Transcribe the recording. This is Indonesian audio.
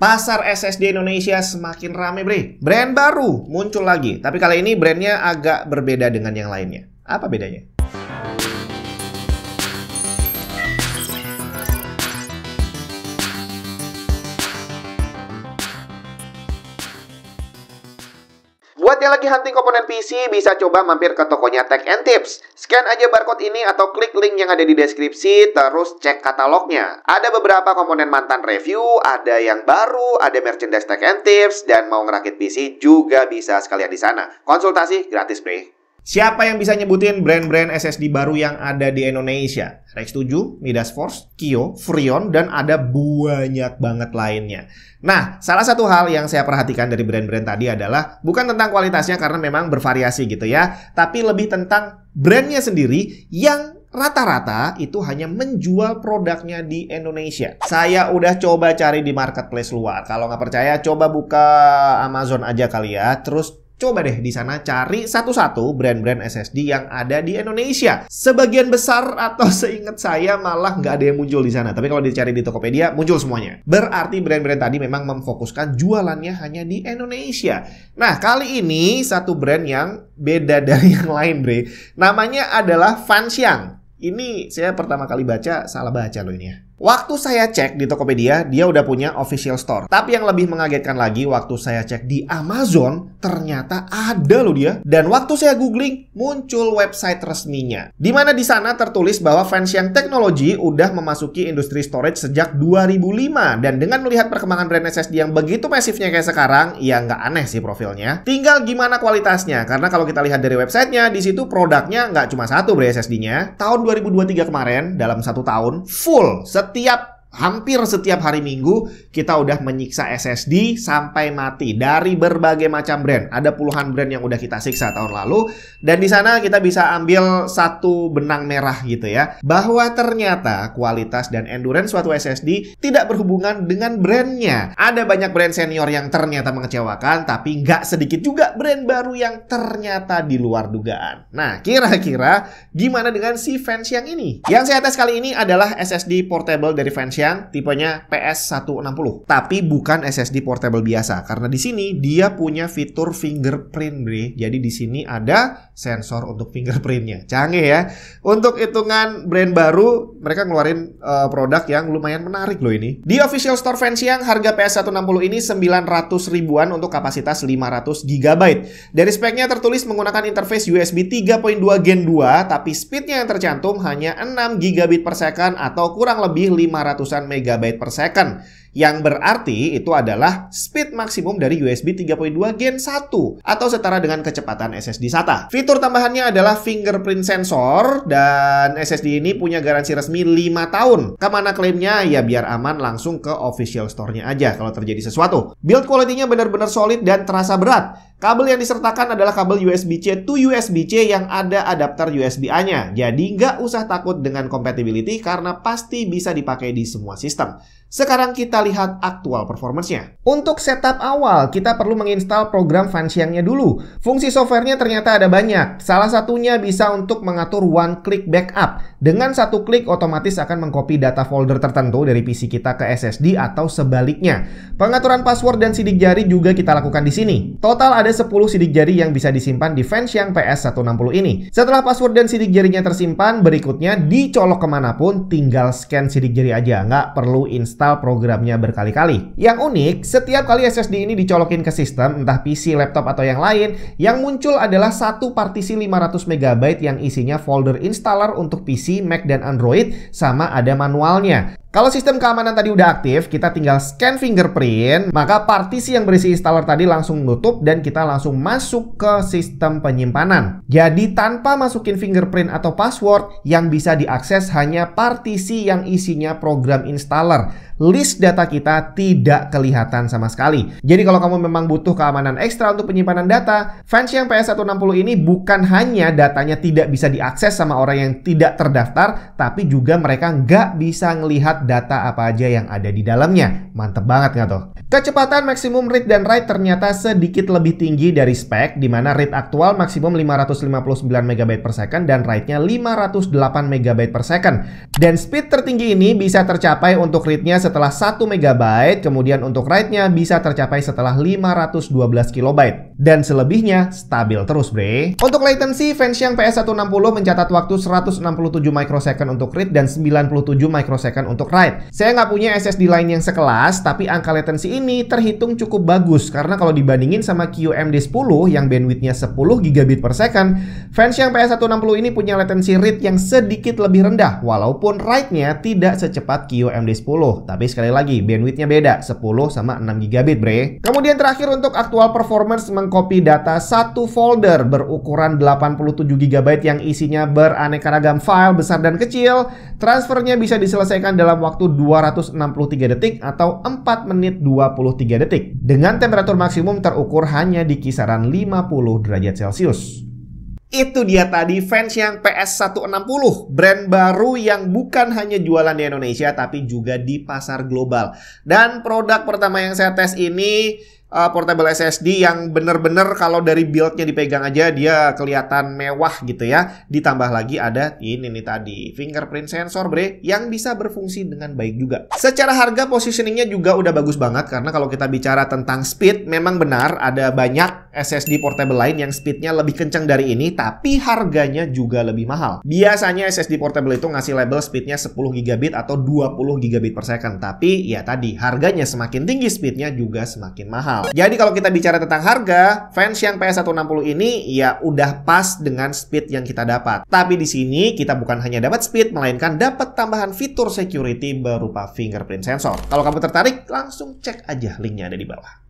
Pasar SSD Indonesia semakin rame, Bre. Brand baru muncul lagi, tapi kali ini brandnya agak berbeda dengan yang lainnya. Apa bedanya? Buat yang lagi hunting komponen PC, bisa coba mampir ke tokonya Tech and Tips. Scan aja barcode ini atau klik link yang ada di deskripsi, terus cek katalognya. Ada beberapa komponen mantan review, ada yang baru, ada merchandise Tech and Tips, dan mau ngerakit PC juga bisa sekalian di sana. Konsultasi gratis, bre. Siapa yang bisa nyebutin brand-brand SSD baru yang ada di Indonesia? Rex 7, Midas Force, Kio, Freon, dan ada banyak banget lainnya. Nah, salah satu hal yang saya perhatikan dari brand-brand tadi adalah bukan tentang kualitasnya karena memang bervariasi gitu ya, tapi lebih tentang brandnya sendiri yang rata-rata itu hanya menjual produknya di Indonesia. Saya udah coba cari di marketplace luar. Kalau nggak percaya, coba buka Amazon aja kali ya. Terus Coba deh di sana cari satu-satu brand-brand SSD yang ada di Indonesia. Sebagian besar atau seingat saya malah nggak ada yang muncul di sana. Tapi kalau dicari di Tokopedia muncul semuanya. Berarti brand-brand tadi memang memfokuskan jualannya hanya di Indonesia. Nah kali ini satu brand yang beda dari yang lain bre. Namanya adalah Fanxiang. Ini saya pertama kali baca salah baca loh ini ya. Waktu saya cek di Tokopedia, dia udah punya official store. Tapi yang lebih mengagetkan lagi, waktu saya cek di Amazon, ternyata ada loh dia. Dan waktu saya googling, muncul website resminya. Di mana di sana tertulis bahwa Fanxiang Technology udah memasuki industri storage sejak 2005. Dan dengan melihat perkembangan brand SSD yang begitu masifnya kayak sekarang, ya nggak aneh sih profilnya. Tinggal gimana kualitasnya. Karena kalau kita lihat dari websitenya, di situ produknya nggak cuma satu bre SSD-nya. Tahun 2023 kemarin, dalam satu tahun, full setiap hampir setiap hari Minggu kita udah menyiksa SSD sampai mati dari berbagai macam brand. Ada puluhan brand yang udah kita siksa tahun lalu dan di sana kita bisa ambil satu benang merah gitu ya. Bahwa ternyata kualitas dan endurance suatu SSD tidak berhubungan dengan brandnya. Ada banyak brand senior yang ternyata mengecewakan tapi nggak sedikit juga brand baru yang ternyata di luar dugaan. Nah, kira-kira gimana dengan si fans yang ini? Yang saya tes kali ini adalah SSD portable dari fans yang tipenya PS160. Tapi bukan SSD portable biasa karena di sini dia punya fitur fingerprint, Bre. Jadi di sini ada sensor untuk fingerprintnya. Canggih ya. Untuk hitungan brand baru, mereka ngeluarin uh, produk yang lumayan menarik loh ini. Di official store Fansiang harga PS160 ini 900 ribuan untuk kapasitas 500 GB. Dari speknya tertulis menggunakan interface USB 3.2 Gen 2, tapi speednya yang tercantum hanya 6 GB per second atau kurang lebih 500 ratusan megabyte per second yang berarti itu adalah speed maksimum dari USB 3.2 Gen 1 atau setara dengan kecepatan SSD SATA. Fitur tambahannya adalah fingerprint sensor dan SSD ini punya garansi resmi 5 tahun. Ke mana klaimnya? Ya biar aman langsung ke official store-nya aja kalau terjadi sesuatu. Build quality-nya benar-benar solid dan terasa berat. Kabel yang disertakan adalah kabel USB-C to USB-C yang ada adapter USB-A-nya. Jadi nggak usah takut dengan compatibility karena pasti bisa dipakai di semua sistem. Sekarang kita lihat aktual performance-nya. Untuk setup awal, kita perlu menginstal program Fanxiang-nya dulu. Fungsi softwarenya ternyata ada banyak. Salah satunya bisa untuk mengatur one click backup. Dengan satu klik otomatis akan mengcopy data folder tertentu dari PC kita ke SSD atau sebaliknya. Pengaturan password dan sidik jari juga kita lakukan di sini. Total ada 10 sidik jari yang bisa disimpan di Fanxiang PS160 ini. Setelah password dan sidik jarinya tersimpan, berikutnya dicolok ke mana pun tinggal scan sidik jari aja. Nggak perlu install programnya berkali-kali. Yang unik, setiap kali SSD ini dicolokin ke sistem, entah PC, laptop, atau yang lain, yang muncul adalah satu partisi 500 MB yang isinya folder installer untuk PC, Mac, dan Android, sama ada manualnya. Kalau sistem keamanan tadi udah aktif, kita tinggal scan fingerprint, maka partisi yang berisi installer tadi langsung nutup dan kita langsung masuk ke sistem penyimpanan. Jadi tanpa masukin fingerprint atau password, yang bisa diakses hanya partisi yang isinya program installer. List data kita tidak kelihatan sama sekali. Jadi kalau kamu memang butuh keamanan ekstra untuk penyimpanan data, fans yang PS160 ini bukan hanya datanya tidak bisa diakses sama orang yang tidak terdaftar, tapi juga mereka nggak bisa ngelihat data apa aja yang ada di dalamnya. Mantep banget nggak tuh? Kecepatan maksimum read dan write ternyata sedikit lebih tinggi tertinggi dari spek, di mana rate aktual maksimum 559 MB per second dan rate-nya 508 MB per second. Dan speed tertinggi ini bisa tercapai untuk rate-nya setelah 1 MB, kemudian untuk rate-nya bisa tercapai setelah 512 KB. Dan selebihnya stabil terus, bre. Untuk latency, Fanxiang PS160 mencatat waktu 167 microsecond untuk read dan 97 microsecond untuk write. Saya nggak punya SSD lain yang sekelas, tapi angka latency ini terhitung cukup bagus karena kalau dibandingin sama QMD 10 yang bandwidthnya 10 gigabit per second, Fanxiang PS160 ini punya latency read yang sedikit lebih rendah, walaupun write-nya tidak secepat QMD 10. Tapi sekali lagi, bandwidthnya beda, 10 sama 6 gigabit, bre. Kemudian terakhir untuk aktual performance mengcopy data satu folder berukuran 87 GB yang isinya beraneka ragam file besar dan kecil, transfernya bisa diselesaikan dalam waktu 263 detik atau 4 menit 23 detik dengan temperatur maksimum terukur hanya di kisaran 50 derajat Celcius. Itu dia tadi fans yang PS160, brand baru yang bukan hanya jualan di Indonesia tapi juga di pasar global. Dan produk pertama yang saya tes ini uh, portable SSD yang bener-bener kalau dari buildnya dipegang aja dia kelihatan mewah gitu ya. Ditambah lagi ada ini nih tadi fingerprint sensor bre yang bisa berfungsi dengan baik juga. Secara harga positioningnya juga udah bagus banget karena kalau kita bicara tentang speed memang benar ada banyak SSD portable lain yang speednya lebih kencang dari ini tapi harganya juga lebih mahal. Biasanya SSD portable itu ngasih label speednya 10 gigabit atau 20 gigabit per second tapi ya tadi harganya semakin tinggi speednya juga semakin mahal mahal. Jadi kalau kita bicara tentang harga, fans yang PS160 ini ya udah pas dengan speed yang kita dapat. Tapi di sini kita bukan hanya dapat speed, melainkan dapat tambahan fitur security berupa fingerprint sensor. Kalau kamu tertarik, langsung cek aja linknya ada di bawah.